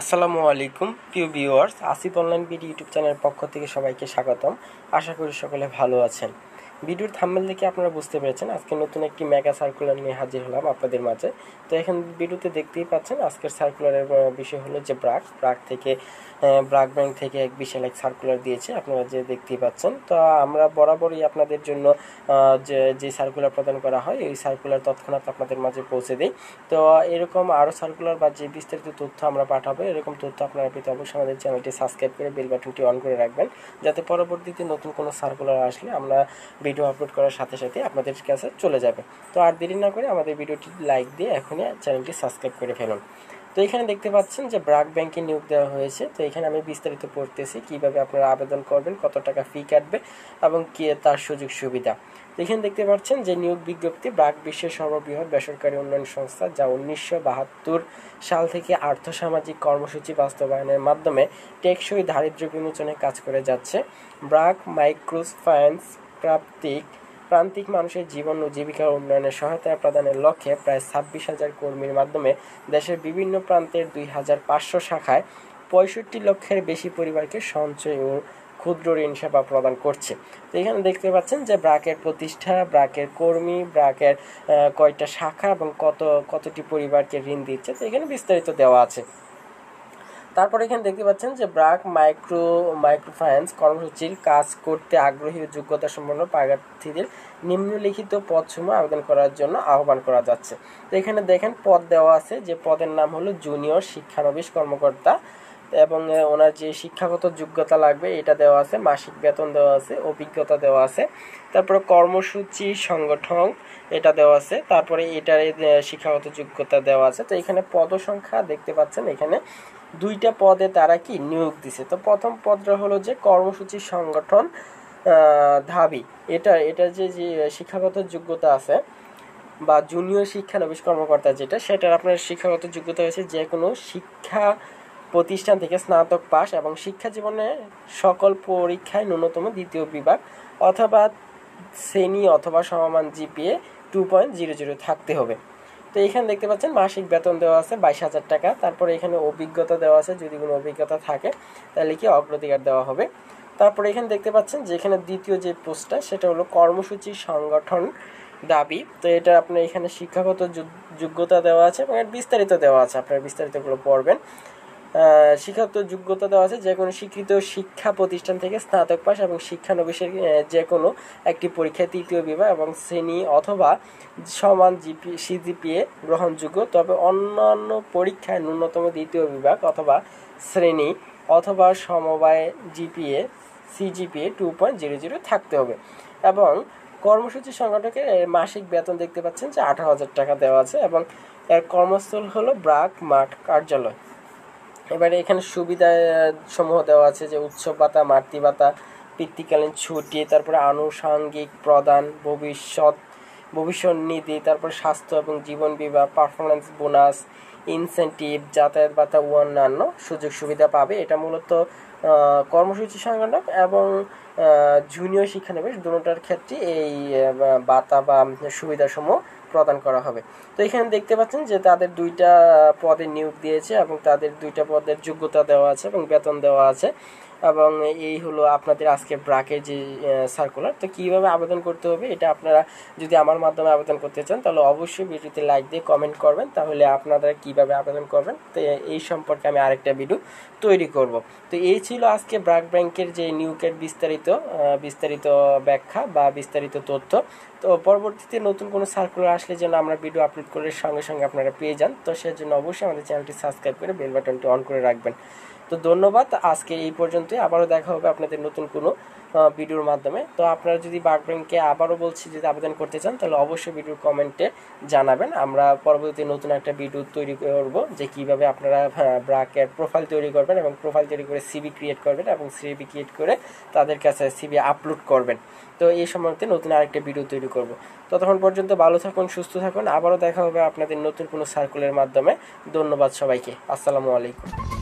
আসসালামু আলাইকুম, প্রিয় viewers. Asif online BD YouTube চ্যানেলের পক্ষ থেকে সবাইকে স্বাগতম। আশা করি সকলে ভালো আছেন। ভিডিওর থাম্বেল দেখে আপনারা বুঝতে পেরেছেন, আজকে নতুন একটি মেগা সার্কুলার নিয়ে হাজির হলাম আপনাদের মাঝে। তো এখন ভিডিওতে দেখতেই পাচ্ছেন, আজকের সার্কুলারের বিষয় হলো যে ব্রাক ব্রাক থেকে ব্রাক ব্যাংক থেকে এক বিশাল এক সার্কুলার দিয়েছে, আপনারা যে দেখতেই পাচ্ছেন। তো আমরা বরাবরই আপনাদের জন্য যে যে সার্কুলার প্রদান করা হয়, এই সার্কুলার তৎক্ষণাৎ আপনাদের মাঝে পৌঁছে দিই। তো এরকম আরও সার্কুলার বা যে বিস্তারিত তথ্য আমরা পাঠাবো, এরকম তথ্য আপনারা পেতে অবশ্যই আমাদের চ্যানেলটি সাবস্ক্রাইব করে বেল বাটনটি অন করে রাখবেন। যাতে পরবর্তীতে নতুন কোনো সার্কুলার আসলে আমরা ভিডিও আপলোড করার সাথে সাথে আপনাদের কাছে চলে যাবে। তো আর দেরি না করে আমাদের ভিডিওটি লাইক দিয়ে এখনই চ্যানেলটি সাবস্ক্রাইব করে ফেলুন। তো এখানে দেখতে পাচ্ছেন যে ব্রাক ব্যাংকে নিয়োগ দেওয়া হয়েছে। তো এখানে আমি বিস্তারিত পড়তেছি কীভাবে আপনারা আবেদন করবেন, কত টাকা ফি কাটবে এবং কি তার সুযোগ সুবিধা। তো এখানে দেখতে পাচ্ছেন যে নিয়োগ বিজ্ঞপ্তি ব্রাক বিশ্বের সর্ববৃহৎ বেসরকারি উন্নয়ন সংস্থা যা উনিশশো বাহাত্তর সাল থেকে আর্থসামাজিক কর্মসূচি বাস্তবায়নের মাধ্যমে টেকসই দারিদ্র্য বিমোচনে কাজ করে যাচ্ছে। ব্রাক মাইক্রোস ফাইন্যান্স প্রাপ্তিক প্রান্তিক মানুষের জীবন ও জীবিকা উন্নয়নে সহায়তা প্রদানের লক্ষ্যে প্রায় ছাব্বিশ হাজার কর্মীর মাধ্যমে দেশের বিভিন্ন প্রান্তের দুই হাজার পাঁচশো শাখায় পঁয়ষট্টি লক্ষের বেশি পরিবারকে সঞ্চয় ও ক্ষুদ্র ঋণ সেবা প্রদান করছে। তো এখানে দেখতে পাচ্ছেন যে ব্রাকের প্রতিষ্ঠা ব্রাকের কর্মী ব্রাকের কয়টা শাখা এবং কত, কতটি পরিবারকে ঋণ দিচ্ছে, তো এখানে বিস্তারিত দেওয়া আছে। তারপর এখানে দেখতে পাচ্ছেন যে ব্রাক মাইক্রো মাইক্রো ফাইন্যান্স কর্মসূচির কাজ করতে আগ্রহী যোগ্যতা সম্পন্ন প্রার্থীদের নিম্নলিখিত পদসমূহ আবেদন করার জন্য আহ্বান করা যাচ্ছে। তো এখানে দেখেন, পদ দেওয়া আছে যে পদের নাম হলো জুনিয়র শিক্ষানবিশ কর্মকর্তা এবং ওনার যে শিক্ষাগত যোগ্যতা লাগবে, এটা দেওয়া আছে, মাসিক বেতন দেওয়া আছে, অভিজ্ঞতা দেওয়া আছে, তারপরে কর্মসূচি, সংগঠন, এটা দেওয়া আছে, তারপরে এটার শিক্ষাগত যোগ্যতা দেওয়া আছে, তো এখানে পদ সংখ্যা দেখতে পাচ্ছেন, এখানে দুইটা পদে তারা কি নিয়োগ দিছে, তো প্রথম পদটা হলো যে কর্মসূচি, সংগঠন ধাবি, এটা এটা যে যে শিক্ষাগত যোগ্যতা আছে, বা জুনিয়র শিক্ষানবিশ কর্মকর্তা যেটা, সেটার আপনার শিক্ষাগত যোগ্যতা হয়েছে যে কোনো শিক্ষা প্রতিষ্ঠান থেকে স্নাতক পাস এবং শিক্ষা জীবনে সকল পরীক্ষায় ন্যূনতম দ্বিতীয় বিভাগ অথবা শ্রেণি অথবা সমমান GPA two point zero zero থাকতে হবে। তো এখানে দেখতে পাচ্ছেন মাসিক বেতন দেওয়া আছে বাইশ হাজার টাকা। তারপরে এখানে অভিজ্ঞতা দেওয়া আছে, যদি কোনো অভিজ্ঞতা থাকে, তাহলে কি অগ্রাধিকার দেওয়া হবে। তারপরে এখানে দেখতে পাচ্ছেন যে এখানে দ্বিতীয় যে পোস্টটা সেটা হলো কর্মসূচি সংগঠন দাবি। তো এটা আপনার এখানে শিক্ষাগত যোগ- যোগ্যতা দেওয়া আছে এবং বিস্তারিত দেওয়া আছে। আপনার বিস্তারিতগুলো পড়বেন। শিক্ষাগত যোগ্যতা দেওয়া আছে যে কোনো স্বীকৃত শিক্ষা প্রতিষ্ঠান থেকে স্নাতক পাস এবং শিক্ষানবিশের যে কোনো একটি পরীক্ষায় তৃতীয় বিভাগ এবং শ্রেণি অথবা সমান জিপি, সিজিপিএ গ্রহণযোগ্য। তবে অন্যান্য পরীক্ষায় ন্যূনতম দ্বিতীয় বিভাগ অথবা শ্রেণি অথবা সমবায় GPA, CGPA two point zero zero থাকতে হবে। এবং কর্মসূচি সংগঠকের মাসিক বেতন দেখতে পাচ্ছেন যে আঠারো হাজার টাকা দেওয়া আছে এবং এর কর্মস্থল হলো ব্রাক মাঠ কার্যালয়। এবারে এখানে সুবিধা সমূহ দেওয়া আছে যে উৎসব ভাতা, মাতৃ ভাতা, পিতৃকালীন ছুটি, তারপরে আনুষঙ্গিক প্রদান, ভবিষ্যৎ ভবিষ্যৎ নিধি, তারপর স্বাস্থ্য এবং জীবন বিমা পারফরমেন্স বোনাস ইনসেন্টিভ যাতায়াত ভাতা ও অন্যান্য সুযোগ সুবিধা পাবে। এটা মূলত কর্মসূচি সংগঠন এবং জুনিয়র শিক্ষানবিশ দুটোটার ক্ষেত্রে এই ভাতা বা সুবিধাসমূহ প্রদান করা হবে। তো এখানে দেখতে পাচ্ছেন যে তাদের দুইটা পদে নিয়োগ দিয়েছে এবং তাদের দুইটা পদের যোগ্যতা দেওয়া আছে এবং বেতন দেওয়া আছে। এবং এই হলো আপনাদের আজকে ব্রাকের যে সার্কুলার তো কীভাবে আবেদন করতে হবে এটা আপনারা যদি আমার মাধ্যমে আবেদন করতে চান, তাহলে অবশ্যই ভিডিওতে লাইক দিয়ে কমেন্ট করবেন, তাহলে আপনারা কীভাবে আবেদন করবেন, তো এই সম্পর্কে আমি আরেকটা ভিডিও তৈরি করব। তো এই ছিল আজকে ব্রাক ব্যাংকের যে নিয়োগের বিস্তারিত বিস্তারিত ব্যাখ্যা বা বিস্তারিত তথ্য। তো পরবর্তীতে নতুন কোনো সার্কুলার আসলে যেন আমরা ভিডিও আপলোড করে সঙ্গে সঙ্গে আপনারা পেয়ে যান। তো সেজন্য অবশ্যই আমাদের চ্যানেলটি সাবস্ক্রাইব করে বেল বাটনটি অন করে রাখবেন। তো ধন্যবাদ। আজকে এই পর্যন্তই। আবারও দেখা হবে আপনাদের নতুন কোনো ভিডিওর মাধ্যমে। তো আপনারা যদি বাগ ব্যাংকে আবারও বলছি যদি আবেদন করতে চান, তাহলে অবশ্যই ভিডিওর কমেন্টে জানাবেন। আমরা পরবর্তী নতুন একটা ভিডিও তৈরি করব যে কীভাবে আপনারা ব্রাকের প্রোফাইল তৈরি করবেন এবং প্রোফাইল তৈরি করে সিবি ক্রিয়েট করবেন এবং সিবি ক্রিয়েট করে তাদের কাছে সিবি আপলোড করবেন। তো এই সময়তে নতুন আরেকটা ভিডিও তৈরি করব। ততক্ষণ পর্যন্ত ভালো থাকুন, সুস্থ থাকুন। আবারও দেখা হবে আপনাদের নতুন কোনো সার্কুলের মাধ্যমে। ধন্যবাদ সবাইকে। আসসালামু আলাইকুম।